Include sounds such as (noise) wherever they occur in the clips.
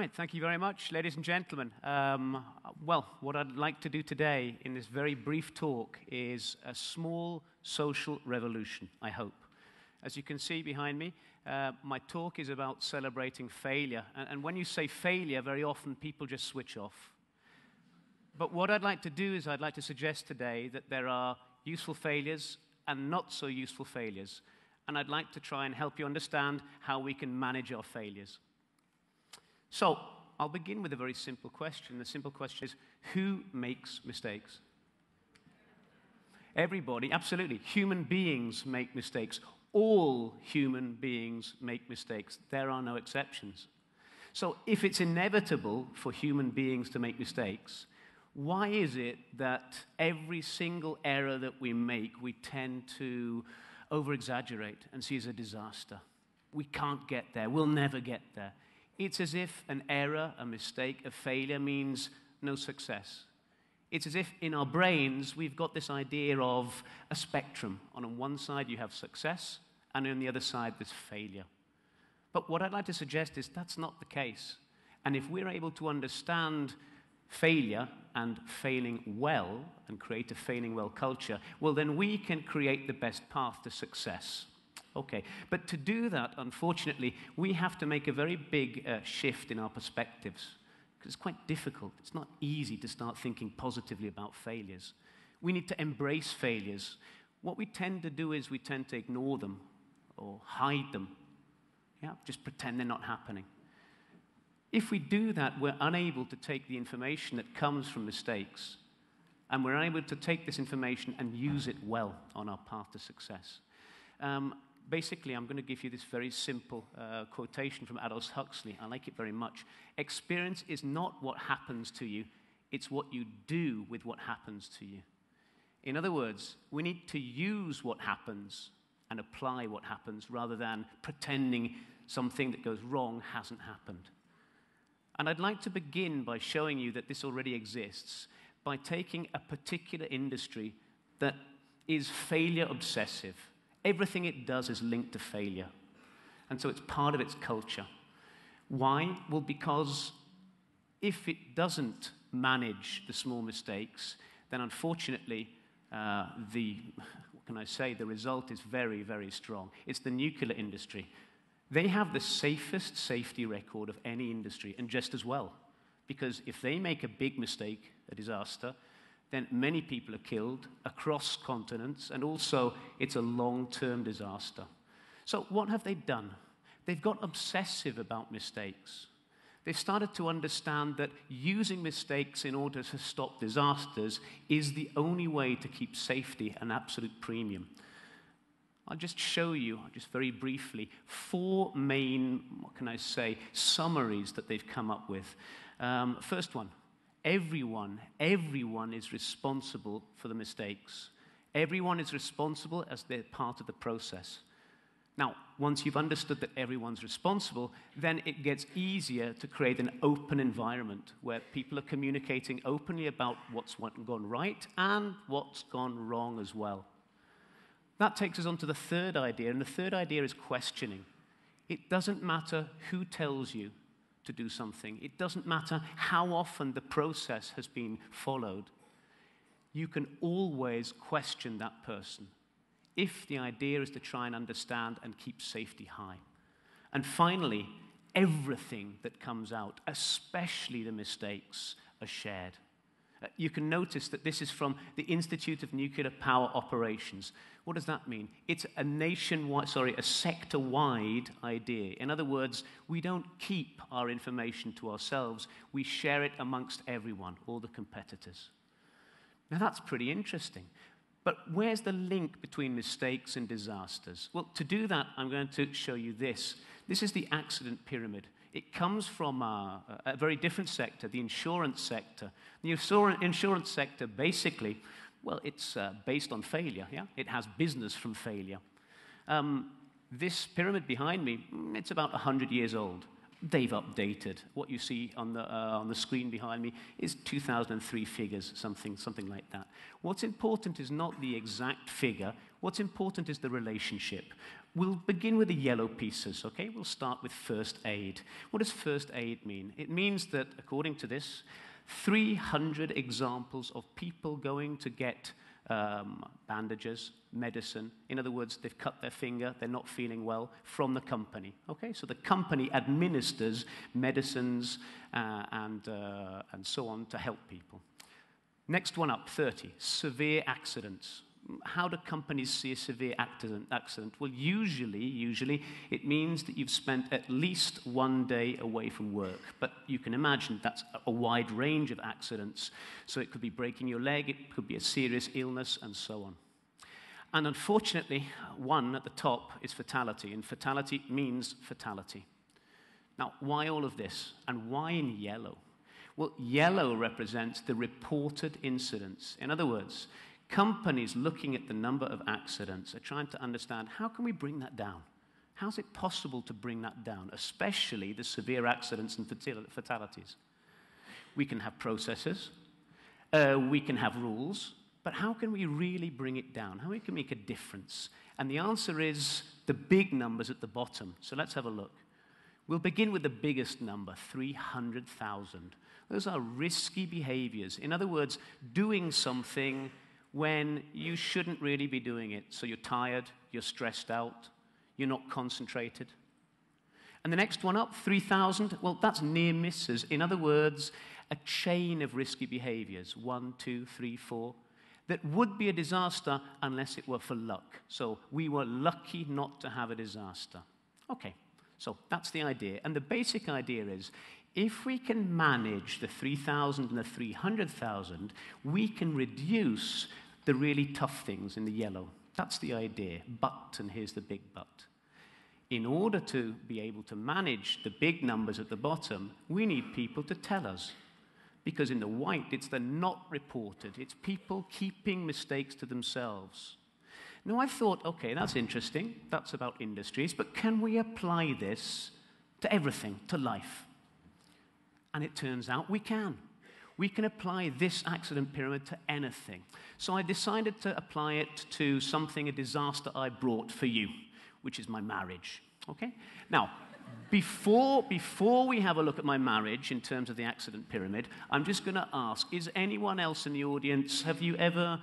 Right, thank you very much, ladies and gentlemen. Um, well, what I'd like to do today in this very brief talk is a small social revolution, I hope. As you can see behind me, uh, my talk is about celebrating failure. And, and when you say failure, very often people just switch off. But what I'd like to do is I'd like to suggest today that there are useful failures and not so useful failures. And I'd like to try and help you understand how we can manage our failures. So I'll begin with a very simple question. The simple question is who makes mistakes? Everybody, absolutely. Human beings make mistakes. All human beings make mistakes. There are no exceptions. So, if it's inevitable for human beings to make mistakes, why is it that every single error that we make, we tend to over exaggerate and see as a disaster? We can't get there. We'll never get there. It's as if an error, a mistake, a failure means no success. It's as if in our brains we've got this idea of a spectrum. On one side you have success, and on the other side there's failure. But what I'd like to suggest is that's not the case. And if we're able to understand failure and failing well and create a failing well culture, well, then we can create the best path to success. Okay, but to do that, unfortunately, we have to make a very big uh, shift in our perspectives because it's quite difficult. It's not easy to start thinking positively about failures. We need to embrace failures. What we tend to do is we tend to ignore them or hide them, yeah, just pretend they're not happening. If we do that, we're unable to take the information that comes from mistakes and we're unable to take this information and use it well on our path to success. Um, basically, I'm going to give you this very simple uh, quotation from Aldous Huxley. I like it very much. Experience is not what happens to you, it's what you do with what happens to you. In other words, we need to use what happens and apply what happens rather than pretending something that goes wrong hasn't happened. And I'd like to begin by showing you that this already exists by taking a particular industry that is failure obsessive Everything it does is linked to failure. And so it's part of its culture. Why? Well, because if it doesn't manage the small mistakes, then unfortunately, uh, the, what can I say, the result is very, very strong. It's the nuclear industry. They have the safest safety record of any industry, and just as well. Because if they make a big mistake, a disaster, then many people are killed across continents, and also it's a long term disaster. So, what have they done? They've got obsessive about mistakes. They've started to understand that using mistakes in order to stop disasters is the only way to keep safety an absolute premium. I'll just show you, just very briefly, four main, what can I say, summaries that they've come up with. Um, first one Everyone, everyone is responsible for the mistakes. Everyone is responsible as they're part of the process. Now, once you've understood that everyone's responsible, then it gets easier to create an open environment where people are communicating openly about what's gone right and what's gone wrong as well. That takes us on to the third idea, and the third idea is questioning. It doesn't matter who tells you, to do something. It doesn't matter how often the process has been followed. You can always question that person if the idea is to try and understand and keep safety high. And finally, everything that comes out, especially the mistakes, are shared. Uh, you can notice that this is from the Institute of Nuclear Power Operations. What does that mean? It's a nationwide, sorry, a sector wide idea. In other words, we don't keep our information to ourselves, we share it amongst everyone, all the competitors. Now that's pretty interesting. But where's the link between mistakes and disasters? Well, to do that, I'm going to show you this. This is the accident pyramid. It comes from a, a very different sector, the insurance sector. The insurance sector basically, well, it's uh, based on failure, yeah? It has business from failure. Um, this pyramid behind me, mm, it's about 100 years old. they've updated. What you see on the, uh, on the screen behind me is 2003 figures, something, something like that. What's important is not the exact figure. What's important is the relationship. We'll begin with the yellow pieces, okay? We'll start with first aid. What does first aid mean? It means that, according to this, 300 examples of people going to get um, bandages, medicine. In other words, they've cut their finger, they're not feeling well, from the company. Okay, so the company administers medicines uh, and, uh, and so on to help people. Next one up 30 severe accidents how do companies see a severe accident, accident? Well, usually, usually it means that you've spent at least one day away from work. But you can imagine that's a wide range of accidents. So it could be breaking your leg, it could be a serious illness, and so on. And unfortunately, one at the top is fatality, and fatality means fatality. Now, why all of this? And why in yellow? Well, yellow represents the reported incidents. In other words, companies looking at the number of accidents are trying to understand how can we bring that down? How is it possible to bring that down, especially the severe accidents and fatalities? We can have processes, uh, we can have rules, but how can we really bring it down? How can we make a difference? And the answer is the big numbers at the bottom. So let's have a look. We'll begin with the biggest number 300,000. Those are risky behaviors. In other words, doing something when you shouldn't really be doing it. So you're tired, you're stressed out, you're not concentrated. And the next one up, 3,000, well, that's near misses. In other words, a chain of risky behaviors one, two, three, four that would be a disaster unless it were for luck. So we were lucky not to have a disaster. Okay, so that's the idea. And the basic idea is if we can manage the 3,000 and the 300,000, we can reduce the really tough things in the yellow. That's the idea. But, and here's the big but. In order to be able to manage the big numbers at the bottom, we need people to tell us. Because in the white, it's the not reported, it's people keeping mistakes to themselves. Now, I thought, okay, that's interesting. That's about industries, but can we apply this to everything, to life? And it turns out we can. We can apply this accident pyramid to anything. So I decided to apply it to something, a disaster I brought for you, which is my marriage. Okay? Now, before, before we have a look at my marriage in terms of the accident pyramid, I'm just going to ask is anyone else in the audience, have you ever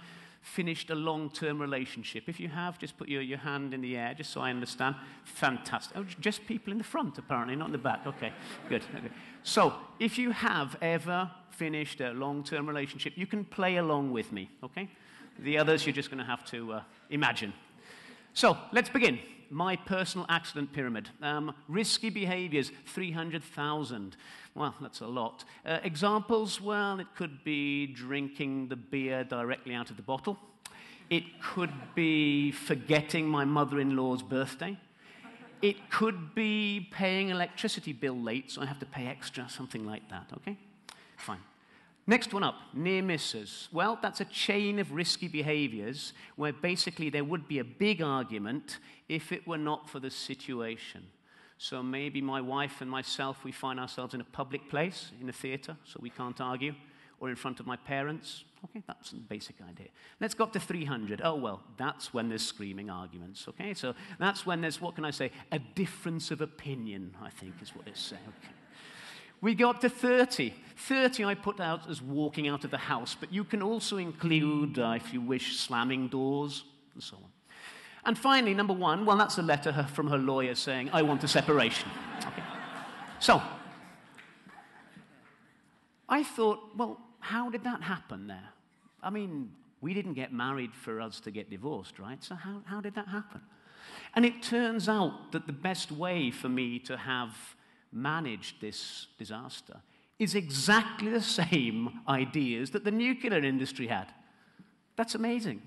finished a long term relationship? If you have, just put your, your hand in the air just so I understand. Fantastic. Oh, just people in the front, apparently, not in the back. Okay, good. Okay. So, if you have ever finished a long term relationship, you can play along with me, okay? The others you're just going to have to uh, imagine. So, let's begin. My personal accident pyramid. Um, risky behaviors, 300,000. Well, that's a lot. Uh, examples, well, it could be drinking the beer directly out of the bottle. It could be forgetting my mother in law's birthday. It could be paying electricity bill late, so I have to pay extra, something like that, okay? Fine. Next one up, near misses. Well, that's a chain of risky behaviors where basically there would be a big argument if it were not for the situation. So maybe my wife and myself, we find ourselves in a public place, in a theater, so we can't argue, or in front of my parents, Okay, that's the basic idea. Let's go up to 300. Oh, well, that's when there's screaming arguments. Okay, so that's when there's, what can I say, a difference of opinion, I think is what it's saying. Okay. We go up to 30. 30 I put out as walking out of the house, but you can also include, uh, if you wish, slamming doors and so on. And finally, number one, well, that's a letter from her lawyer saying, I want a separation. Okay. So, I thought, well, how did that happen there? I mean, we didn't get married for us to get divorced, right? So, how, how did that happen? And it turns out that the best way for me to have managed this disaster is exactly the same (laughs) ideas that the nuclear industry had. That's amazing.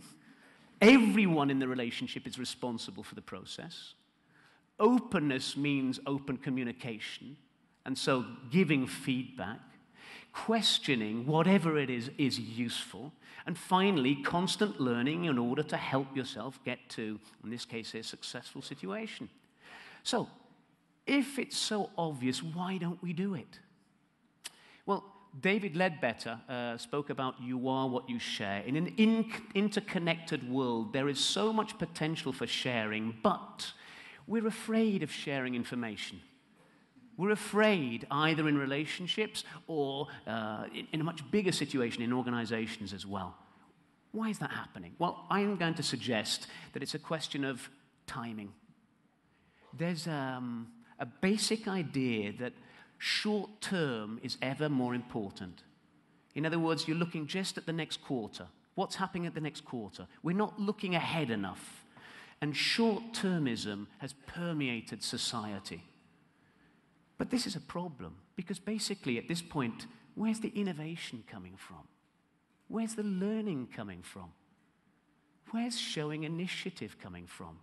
Everyone in the relationship is responsible for the process. Openness means open communication, and so giving feedback questioning whatever it is is useful, and finally, constant learning in order to help yourself get to, in this case, a successful situation. So, If it's so obvious, why don't we do it? Well, David Leadbeater uh, spoke about you are what you share. In an in- interconnected world, there is so much potential for sharing, but we're afraid of sharing information. We're afraid, either in relationships or uh, in, in a much bigger situation in organizations as well. Why is that happening? Well, I'm going to suggest that it's a question of timing. There's um, a basic idea that short term is ever more important. In other words, you're looking just at the next quarter. What's happening at the next quarter? We're not looking ahead enough. And short termism has permeated society. But this is a problem because basically, at this point, where's the innovation coming from? Where's the learning coming from? Where's showing initiative coming from?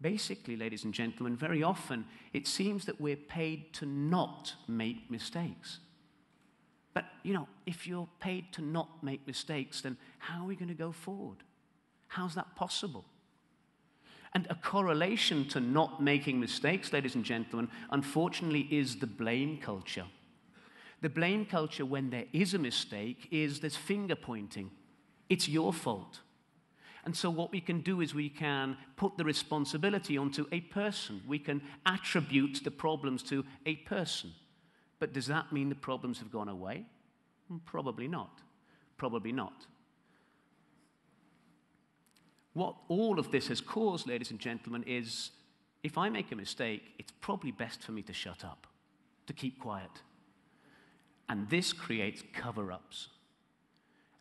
Basically, ladies and gentlemen, very often it seems that we're paid to not make mistakes. But, you know, if you're paid to not make mistakes, then how are we going to go forward? How's that possible? And a correlation to not making mistakes, ladies and gentlemen, unfortunately, is the blame culture. The blame culture, when there is a mistake, is there's finger pointing. It's your fault. And so, what we can do is we can put the responsibility onto a person. We can attribute the problems to a person. But does that mean the problems have gone away? Hmm, probably not. Probably not. What all of this has caused, ladies and gentlemen, is if I make a mistake, it's probably best for me to shut up, to keep quiet. And this creates cover ups.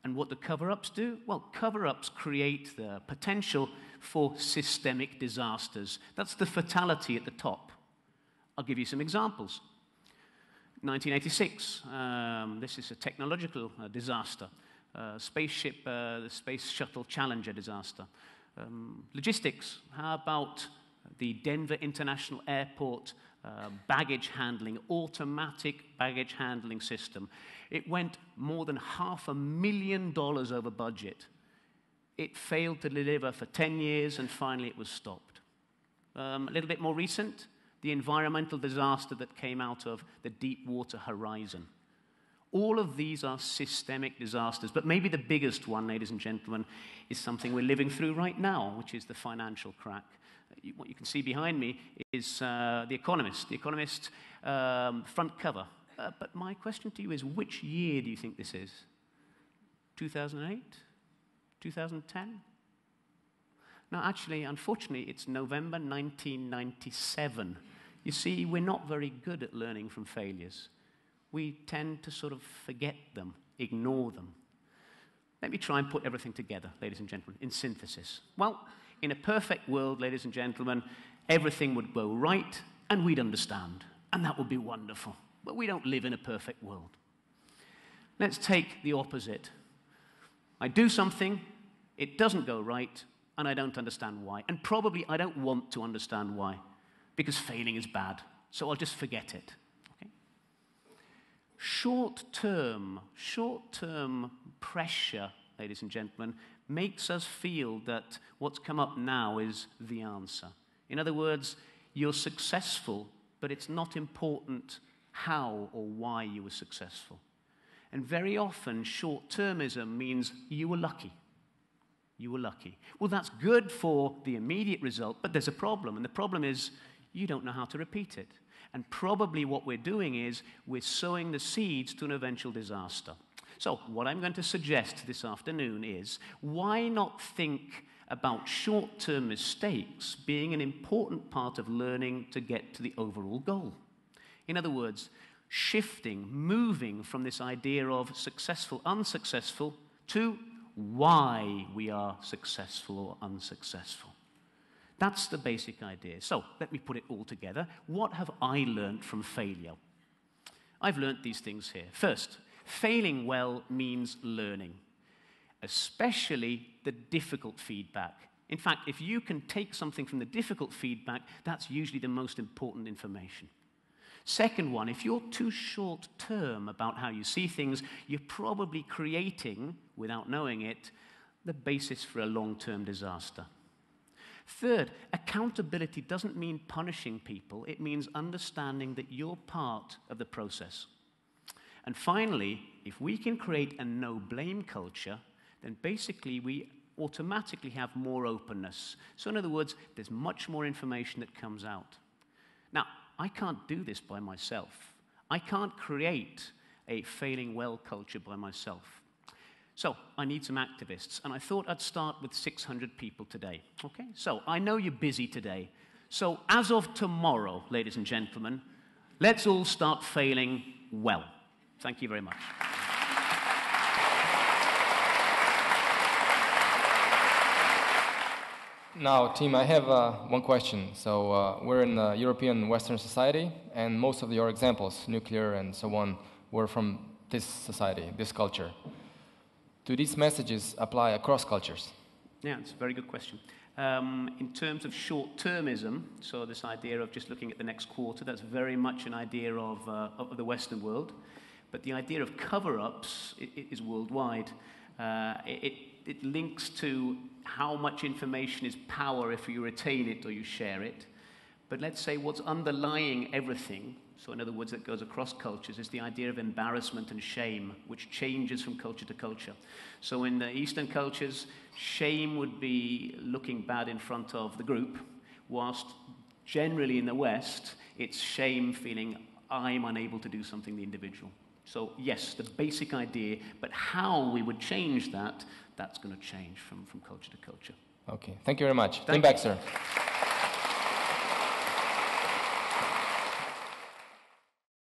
And what do cover ups do? Well, cover ups create the potential for systemic disasters. That's the fatality at the top. I'll give you some examples. 1986, um, this is a technological uh, disaster uh, spaceship, uh, the Space Shuttle Challenger disaster. Um, logistics, how about the Denver International Airport uh, baggage handling, automatic baggage handling system? It went more than half a million dollars over budget. It failed to deliver for 10 years and finally it was stopped. Um, a little bit more recent, the environmental disaster that came out of the Deepwater Horizon. All of these are systemic disasters, but maybe the biggest one, ladies and gentlemen, is something we're living through right now, which is the financial crack. What you can see behind me is uh, The Economist, The Economist um, front cover. Uh, but my question to you is which year do you think this is? 2008? 2010? Now, actually, unfortunately, it's November 1997. You see, we're not very good at learning from failures we tend to sort of forget them, ignore them. Let me try and put everything together, ladies and gentlemen, in synthesis. Well, in a perfect world, ladies and gentlemen, everything would go right and we'd understand, and that would be wonderful. But we don't live in a perfect world. Let's take the opposite. I do something, it doesn't go right, and I don't understand why. And probably I don't want to understand why, because failing is bad. So I'll just forget it short term, short term pressure, ladies and gentlemen, makes us feel that what's come up now is the answer. In other words, you're successful, but it's not important how or why you were successful. And very often, short termism means you were lucky. You were lucky. Well, that's good for the immediate result, but there's a problem. And the problem is you don't know how to repeat it. And probably what we're doing is we're sowing the seeds to an eventual disaster. So, what I'm going to suggest this afternoon is why not think about short term mistakes being an important part of learning to get to the overall goal? In other words, shifting, moving from this idea of successful, unsuccessful to why we are successful or unsuccessful. That's the basic idea. So let me put it all together. What have I learned from failure? I've learned these things here. First, failing well means learning, especially the difficult feedback. In fact, if you can take something from the difficult feedback, that's usually the most important information. Second one, if you're too short term about how you see things, you're probably creating, without knowing it, the basis for a long term disaster. Third, accountability doesn't mean punishing people, it means understanding that you're part of the process. And finally, if we can create a no blame culture, then basically we automatically have more openness. So, in other words, there's much more information that comes out. Now, I can't do this by myself. I can't create a failing well culture by myself. So, I need some activists, and I thought I'd start with 600 people today. Okay? So, I know you're busy today. So, as of tomorrow, ladies and gentlemen, let's all start failing well. Thank you very much. Now, Tim, I have uh, one question. So, uh, we're in a European Western society, and most of your examples, nuclear and so on, were from this society, this culture. Do these messages apply across cultures? Yeah, it's a very good question. Um, in terms of short termism, so this idea of just looking at the next quarter, that's very much an idea of, uh, of the Western world. But the idea of cover ups is worldwide. Uh, it, it links to how much information is power if you retain it or you share it. But let's say what's underlying everything, so in other words, that goes across cultures, is the idea of embarrassment and shame, which changes from culture to culture. So in the Eastern cultures, shame would be looking bad in front of the group, whilst generally in the West, it's shame feeling I'm unable to do something the individual. So, yes, the basic idea, but how we would change that, that's going to change from, from culture to culture. Okay, thank you very much. Thank Tim Baxter.